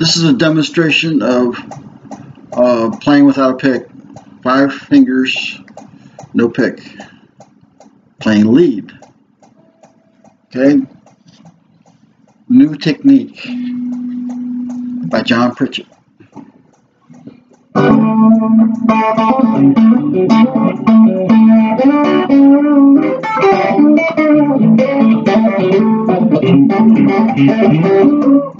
This is a demonstration of uh, playing without a pick. Five fingers, no pick. Playing lead. Okay. New technique by John Pritchett.